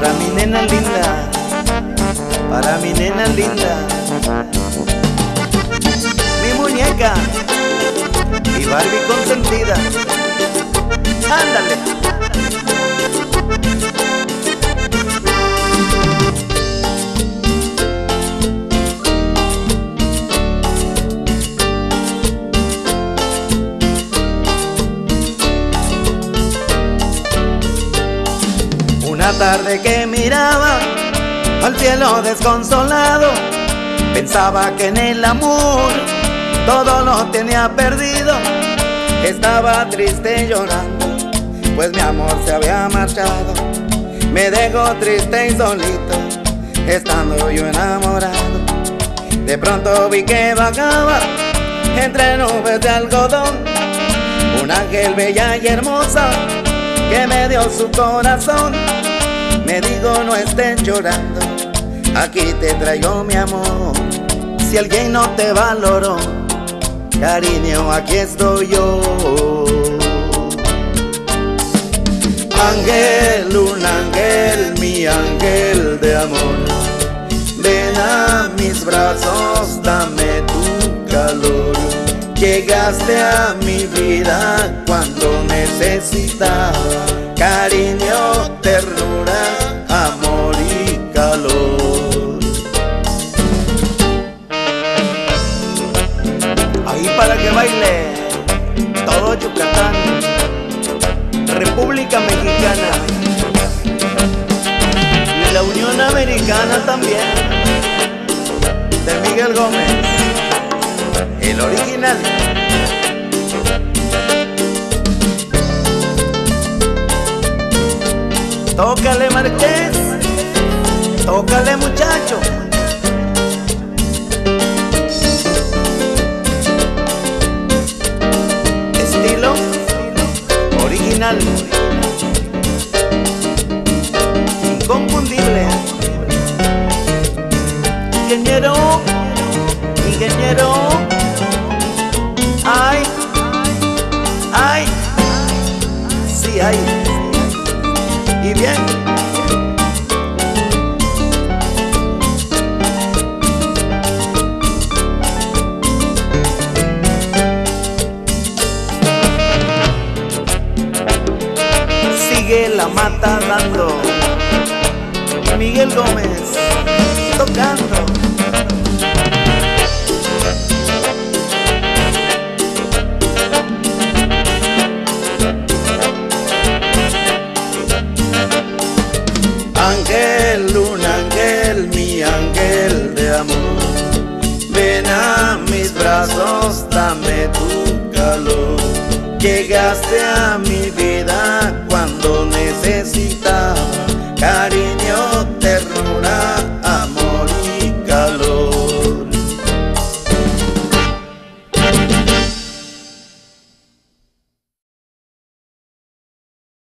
nena linda, para mi nena linda, mi muñeca, mi Barbie consentida. Ándale. Una tarde que miraba al cielo desconsolado, pensaba que en el amor todo lo tenía perdido. Estaba triste llorando, pues mi amor se había marchado. Me dejó triste y solito, estando yo enamorado. De pronto vi que bajaba entre nubes de algodón, un ángel bella y hermosa que me dio su corazón. Me digo no estés llorando, aquí te traigo mi amor. Si alguien no te valoró, cariño, aquí estoy yo. Ángel, un ángel, mi ángel de amor. Ven a mis brazos, dame tu calor. Llegaste a mi vida cuando necesitaba cariño, ternura, Mexicana y la Unión Americana también, de Miguel Gómez, el original. Tócale Marqués, tócale muchacho. Sigue la mata dando, Miguel Gómez calor. Llegaste a mi vida cuando necesitaba